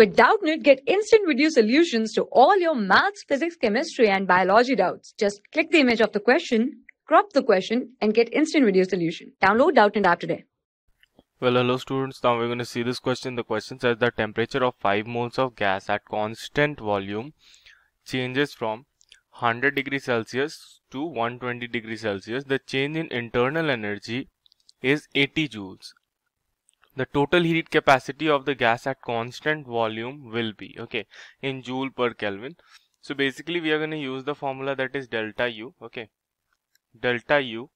With Doubtnut, get instant video solutions to all your maths, physics, chemistry, and biology doubts. Just click the image of the question, crop the question, and get instant video solution. Download Doubtnut app today. Well, hello students. Now we're going to see this question. The question says the temperature of 5 moles of gas at constant volume changes from 100 degrees Celsius to 120 degrees Celsius. The change in internal energy is 80 joules the total heat capacity of the gas at constant volume will be okay in joule per kelvin. So basically we are going to use the formula that is delta u okay. Delta u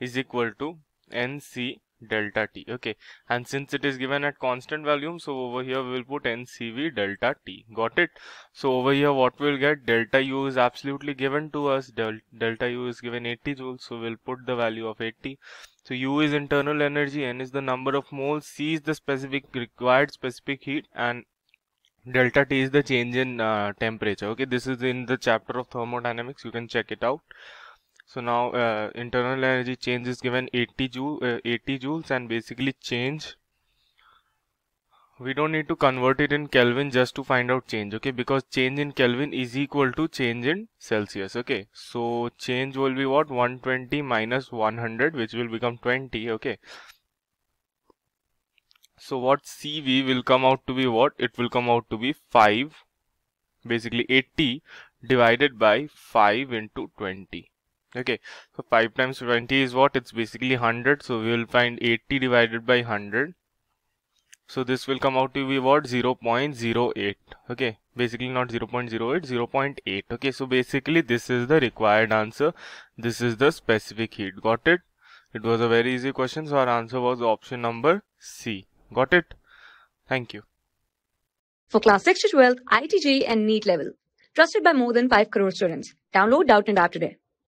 is equal to nc delta t okay. And since it is given at constant volume so over here we will put ncv delta t. Got it? So over here what we'll get? Delta u is absolutely given to us. Del delta u is given 80 joules so we'll put the value of 80 so u is internal energy n is the number of moles. C is the specific required specific heat and delta t is the change in uh, temperature okay. This is in the chapter of thermodynamics. You can check it out so now uh, internal energy change is given 80 joule uh, 80 joules and basically change. We don't need to convert it in kelvin just to find out change okay? Because change in kelvin is equal to change in celsius okay? So change will be what? 120 minus 100 which will become 20 okay? So what cv will come out to be what? It will come out to be 5 basically 80 divided by 5 into 20 okay so 5 times 20 is what? It's basically 100 so we will find 80 divided by 100 so this will come out to be what? 0 0.08 okay basically not 0 0.08 0 0.8 okay so basically this is the required answer. This is the specific heat. Got it? It was a very easy question so our answer was option number c. Got it? Thank you. For class 6 to 12, IIT JEE and NEET level. Trusted by more than 5 crore students. Download Doubtnut app today.